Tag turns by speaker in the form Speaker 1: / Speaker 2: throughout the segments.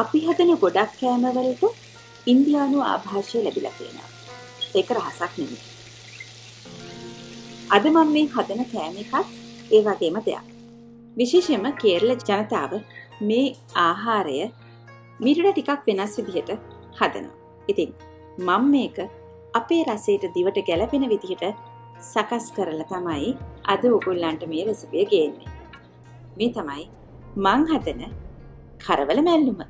Speaker 1: අපි හදන ගොඩක් කෑමවලට ඉන්දයානු ආභාෂය ලැබිලා තියෙනවා. ඒක රහසක් නෙමෙයි. අද මම මේ හදන කෑම එකත් ඒ වගේම දෙයක්. විශේෂයෙන්ම කේරළ ජනතාව මේ ආහාරය මිරට ටිකක් වෙනස් විදිහට හදනවා. ඉතින් මම මේක අපේ රසයට දිවට ගැලපෙන විදිහට සකස් කරලා තමයි අද උගුල්ලන්ට මේ රෙසිපිය ගේන්නේ. මේ තමයි මං හදන කරවල මැල්ලුම.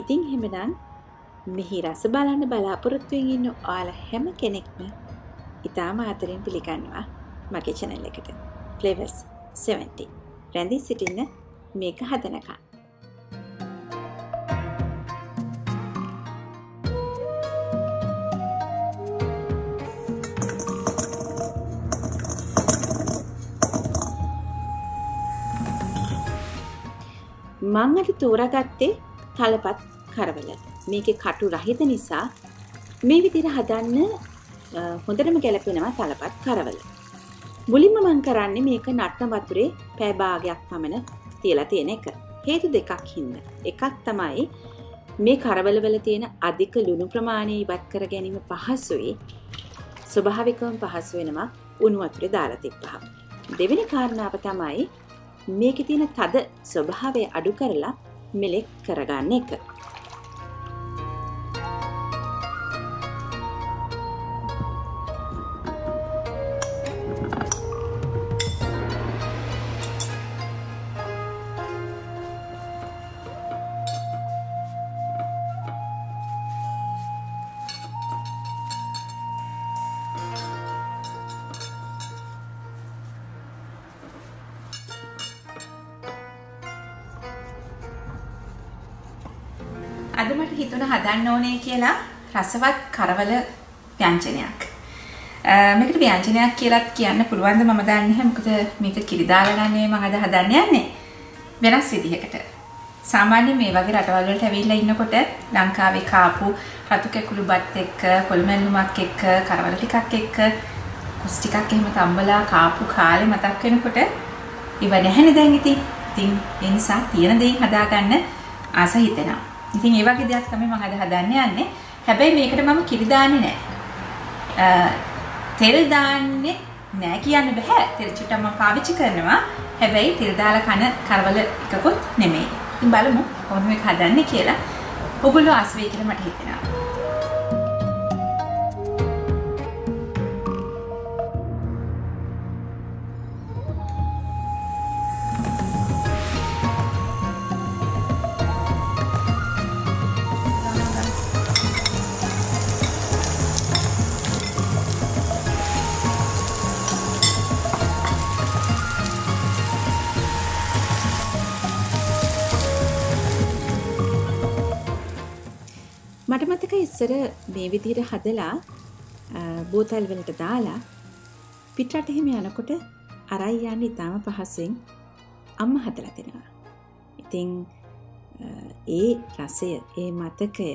Speaker 1: ඉතින් හෙමනම් මෙහි රස බලන්න බලාපොරොත්තුවෙන් ඉන්න ඔයාල හැම කෙනෙක්ම ඉතාම ආතරෙන් පිළිගන්නවා මගේ චැනල් එකට. ෆ්ලේවර්ස් 70 රැඳී සිටින්න මේක හදනකා මං අද තෝරාගත්තේ තලපත් කරවල මේක කටු රහිත නිසා මේ විදිර හදන්න හොඳටම ගැලපෙනවා තලපත් කරවල. මුලින්ම මං කරන්නේ මේක නට්න වතුරේ පෑභාගයක් පමණ තියලා තියෙන එක. හේතු දෙකක් හින්ද. එකක් තමයි මේ කරවලවල තියෙන අධික ලුණු ප්‍රමාණය ඉවත් කර ගැනීම පහසුයි ස්වභාවිකවම පහසු වෙනවා උණු වතුරේ දාලා තිබ්බහම. දෙවෙනි කාරණාව තමයි මේකේ තියෙන තද ස්වභාවය අඩු කරලා melek Karaganekar. අද මට හිතුණ හදන්න ඕනේ කියලා රසවත් කරවල ව්‍යංජනයක්. මේකට ව්‍යංජනයක් කියලත් කියන්න පුළුවන්ද මම දන්නේ නැහැ මොකද මේක කිරි දාලා නෙමෙයි මම අද හදන්න යන්නේ. වෙනස් විදිහකට. සාමාන්‍යයෙන් මේ වගේ රටවල් වලට ඇවිල්ලා ඉන්නකොට ලංකාවේ කාපු රතු කැකුළු බත් එක්ක කොළමැල්ලුමක් එක්ක කරවල ටිකක් එක්ක කුස් ටිකක් එහෙම තම්බලා කාපු කාලේ මතක් වෙනකොට ඉව නැහැනේ දැන් ඉතින්. ඉතින් ඒ නිසා තියෙන දේෙන් හදාගන්න ආස හිතෙනවා. ඉතින් ඒ වගේ දෙයක් තමයි මම අද හදන්න යන්නේ. හැබැයි මේකට මම කිරි දාන්නේ නැහැ. තෙල් දාන්නේ නෑ කියන්න බෑ. තෙල් චුට්ටක් මම පාවිච්චි කරනවා. හැබැයි තෙල් දාලා කන කරවල එකකුත් නෙමෙයි. ඉතින් බලමු කොහොමද මේක හදන්නේ කියලා. ඔයගොල්ලෝ ආස වෙයි කියලා මට හිතෙනවා. ඉස්සර මේ විදිහට හදලා බෝතල් වලට දාලා පිටරට එහෙම යනකොට අරයි යන්න ඉතාම පහසෙන් අම්ම හදලා දෙනවා. ඉතින් ඒ රසය ඒ මතකය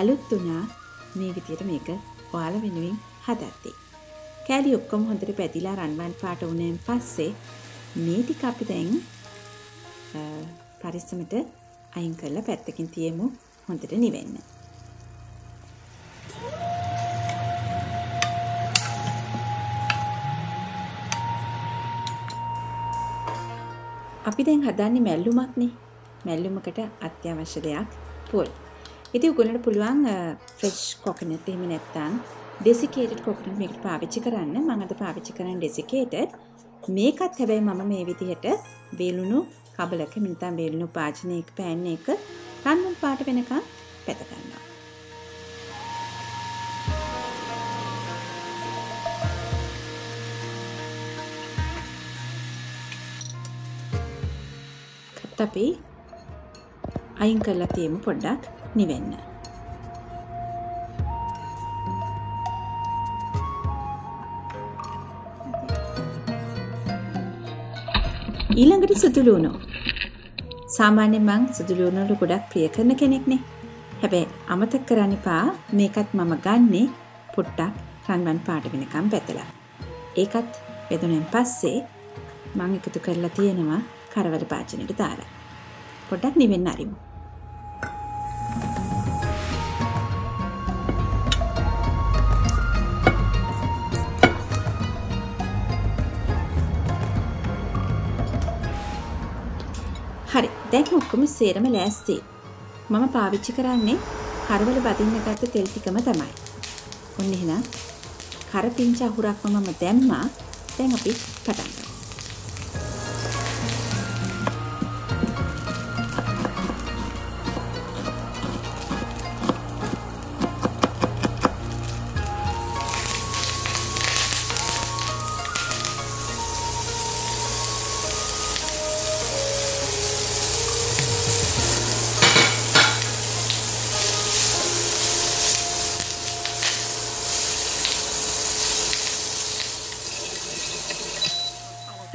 Speaker 1: අලුත් වුණා මේ විදිහට මේක ඔයාලා වෙනුවෙන් හදද්දී. කෑලි ඔක්කොම හොඳට පැදිලා රන්වන් පාට වුණෙන් පස්සේ මේ ටික අපි දැන් පරිස්සමට අයින් කරලා පැත්තකින් තියමු හොඳට නිවෙන්න. අපි දැන් හදන්නේ මැල්ලුමක්නේ. මැල්ලුමකට අත්‍යවශ්‍ය දෙයක් පොල්. ඉතින් උගලට පුළුවන් ෆ්‍රෙෂ් කොකනට් එහෙම නැත්නම් ඩෙසිකේටඩ් කොකනට් මේකට පාවිච්චි කරන්න. මම අද පාවිච්චි කරන්නේ ඩෙසිකේටඩ්. මේකත් හැබැයි මම මේ විදිහට වේලුණු කබලක නැත්නම් වේලුණු පාචනයක පෑන් එක රන්වන් පාට වෙනකන් පැත ගන්නවා. අපි අයින් කරලා තියමු පොඩ්ඩක් නිවෙන්න. ඊළඟට සුදුලූුණු. සාමාන්‍ය මං සුදුලූුණුලු ගොඩක් ප්‍රිය කරන කෙනෙක්නේ. හැබැයි අමතක් කරන්න පා මේකත් මම ගන්නේ පොට්ටක් රන්වන් පාට වෙනකම් පැතලා. ඒකත් බෙදුනෙන් පස්සේ මං එකතු කරලා තියෙනවා කරවල පාචනයට දාලා. පොඩ්ඩක් නිවෙන්න අරිමු. හරි දැන් ඔක්කොම සේරම ලෑස්ති. මම පාවිච්චි කරන්නේ කරවල බදින්න ගත්ත තෙල් ටිකම තමයි. ඔන්න එහෙනම් කරපිංච අහුරක්ම මම දැම්මා. දැන් අපි පටන් ගමු.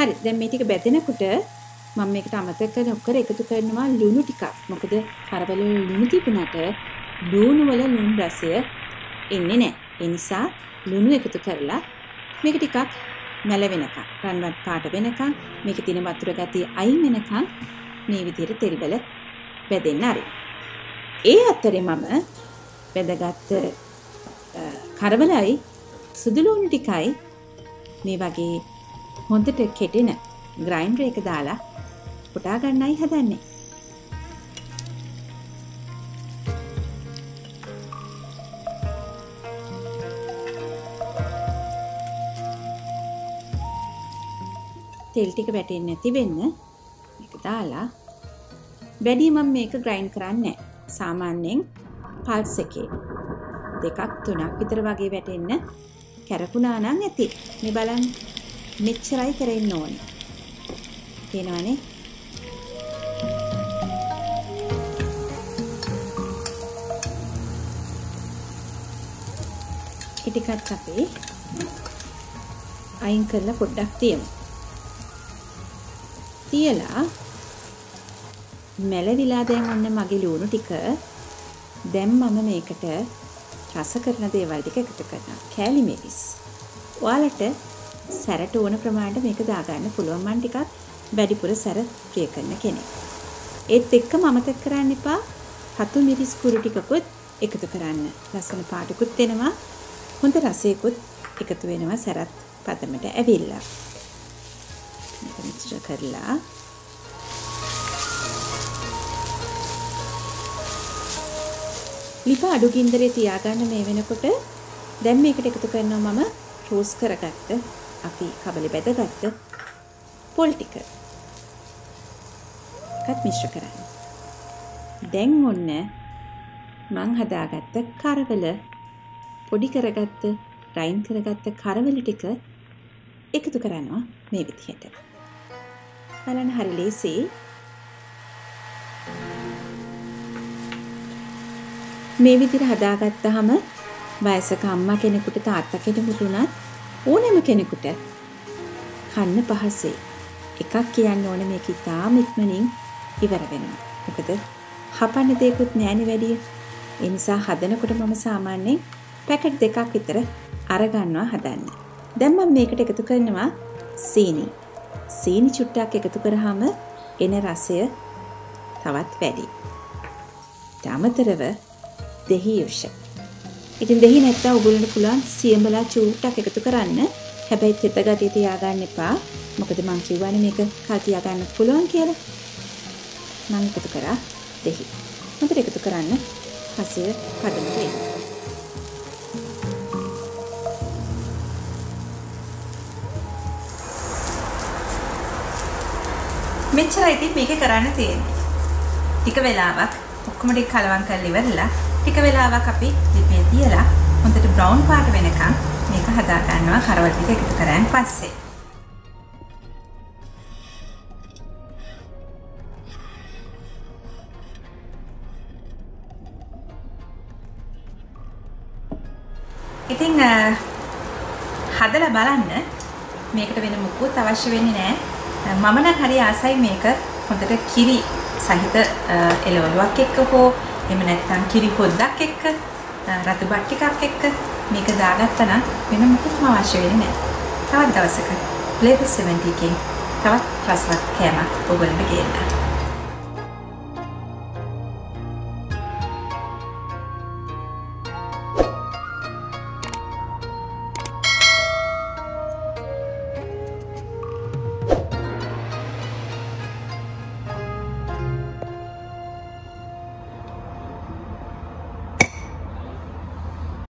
Speaker 1: හරි දැන් මේ ටික බැදෙනකොට මම මේකට අමතක කරන ඔක්කොර එකතු කරනවා ලුණු ටිකක්. මොකද කරවල ලුණු තිබුණාට ලුණු වල ලුණු රසය එන්නේ නැහැ. ඒ නිසා ලුණු එකතු කරලා මේක ටිකක් මැල වෙනකන් රන්වත් පාට වෙනකන් මේකේ තියෙන වතුර ගතිය අයින් වෙනකන් මේ විදිහට තෙල් වල බෙදෙන්න ආරයි. ඒ අතරේ මම බෙදගත්ත කරවලයි සුදු ලුණු ටිකයි මේ වගේ හොඳට කෙටෙන ග්‍රයින්ඩර් එක දාලා කොටා ගන්නයි හදන්නේ. තෙල් ටික වැටෙන්නේ නැති වෙන්න මේක දාලා වැඩි මම මේක ග්‍රයින්ඩ් කරන්නේ සාමාන්‍යයෙන් පල්ස් එකේ දෙකක් තුනක් විතර වගේ වැටෙන්න කැරකුණා නම් ඇති. මේ බලන්න මෙච්චරයි කරෙන්න ඕනේ. තේනවනේ? ඉටිකත් අපි අයින් කරලා පොඩ්ඩක් තියමු. තියලා මැලවිලා දැන් ඔන්න මගේ ලුණු ටික දැන් මම මේකට රස කරන දේවල් ටික එකතු කරනවා. කෑලි මෙරිස්. ඔයාලට සැරට ඕන ප්‍රමාණයට මේක දාගන්න පුළුවන් මන් ටිකක් වැඩිපුර සැර ප්‍රිය කරන කෙනෙක්. ඒත් එක්කම අමතක කරන්න එපා හතු මිරිස් කුරු ටිකකුත් එකතු කරන්න. ලස්සන පාටකුත් එනවා. හොඳ රසයකුත් එකතු වෙනවා සැරත් පදමට ඇවිල්ලා. මේක මිශ්‍ර කරලා ලිප අඩු ගින්දරේ තියාගන්න මේ වෙනකොට දැන් මේකට එකතු කරනවා මම රෝස් කරගත්ත අපි කබලි බැදගත්ත පොල් ටික. එකත් මිශ්‍ර කරන්න. දැන් ඔන්න මං හදාගත්ත කරවල පොඩි කරගත්ත රයින් කරගත්ත කරවල ටික එකතු කරනවා මේ විදිහට. බලන්න හරි ලේසියි. මේ විදිහට හදාගත්තාම වයසක අම්මා කෙනෙකුට තාත්තා කෙනෙකුට උනත් ඕනෑම කෙනෙකුට කන්න පහසේ එකක් කියන්න ඕන මේක ඉතාම ඉක්මනින් ඉවර වෙනවා. මොකද හපන්න දෙයක්වත් නෑනේ වැඩිය. ඒ නිසා හදනකොට මම සාමාන්‍යයෙන් පැකට් දෙකක් විතර අරගන්නවා හදන්න. දැන් මම මේකට එකතු කරනවා සීනි. සීනි චුට්ටක් එකතු කරාම එන රසය තවත් වැඩි. ඊට අමතරව දෙහි යුෂ. ඉතින් දෙහි නැත්තම් ඔයගොල්ලන්ට පුළුවන් සියඹලා චූට්ටක් එකතු කරන්න. හැබැයි තෙත ගතිය තියාගන්න එපා. මොකද මං කිව්වනේ මේක කල් තියාගන්න පුළුවන් කියලා. මං එකතු කරා දෙහි. හොඳට එකතු කරන්න. රසය කඩන්න වෙන්න. මෙච්චරයි ඉතින් මේක කරන්න තියෙන්නේ. ටික වෙලාවක් ඔක්කොම ටික කලවම් කරලා ඉවරලා ටික වෙලාවක් අපි ලිපේ තියලා හොඳට බ්‍රවුන් පාට වෙනකන් මේක හදා ගන්නවා කරවල ටික එකතු කරාන් පස්සේ. ඉතින් හදලා බලන්න මේකට වෙන මුකුත් අවශ්‍ය වෙන්නේ නැහැ. මම නම් හරි ආසයි මේක හොඳට කිරි සහිත එළවලුවක් එක්ක හෝ එහෙම නැත්නම් කිරි පොද්දක් එක්ක රතු බත් ටිකක් එක්ක මේක දාගත්තා නම් වෙන මොකුත්ම අවශ්‍ය වෙන්නේ නැහැ. තවත් දවසක Flavor 70 එකෙන් තවත් රසවත් කෑමක් ඔයගොල්ලන්ට ගේන්න.